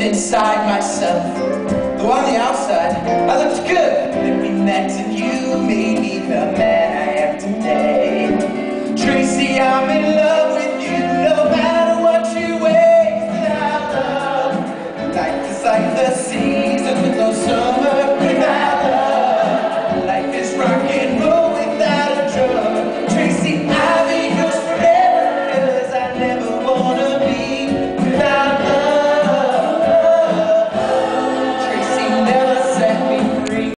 inside myself, though on the outside I looked good. Then we met and you made me the man I am today. Tracy, I'm in love with you, no matter what you ways that I love. Life is like the